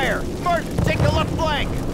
fire! Merton, take the left flank!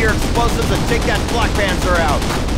your explosives and take that Black panzer out.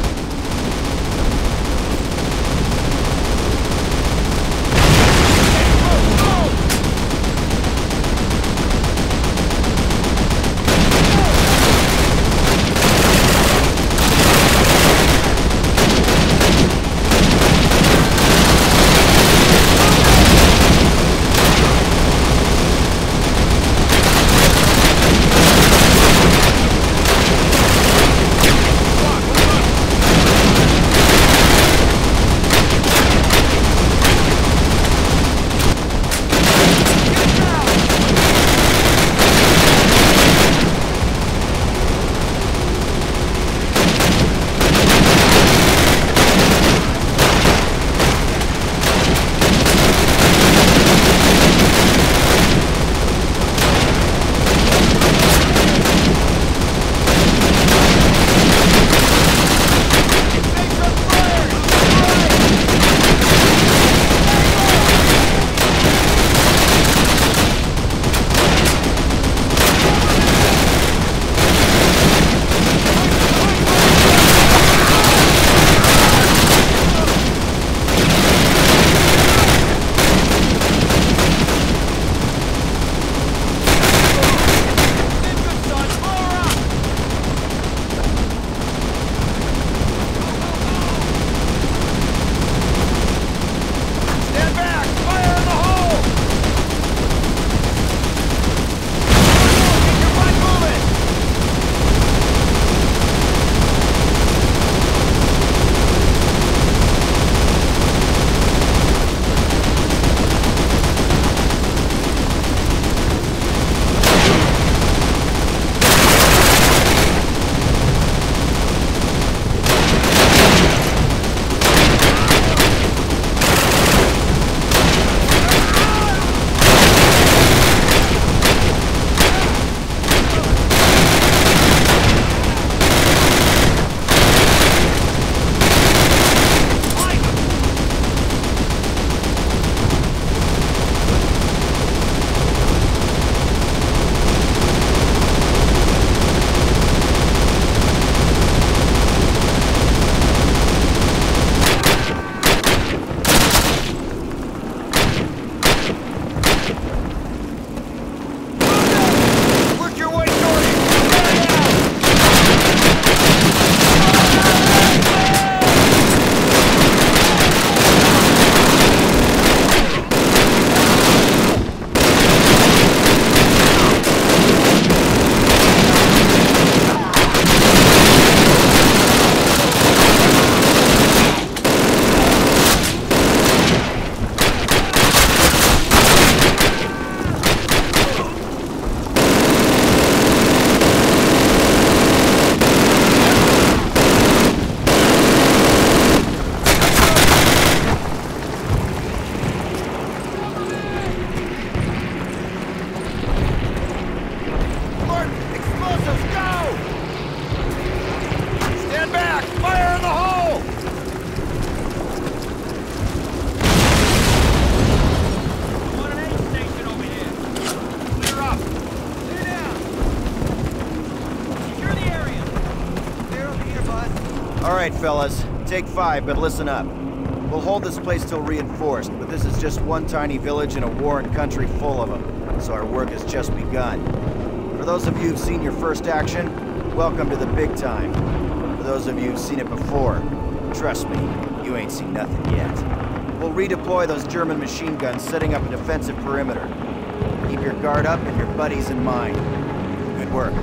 Right, fellas. Take five, but listen up. We'll hold this place till reinforced, but this is just one tiny village in a warring country full of them, so our work has just begun. For those of you who've seen your first action, welcome to the big time. For those of you who've seen it before, trust me, you ain't seen nothing yet. We'll redeploy those German machine guns, setting up a defensive perimeter. Keep your guard up and your buddies in mind. Good work.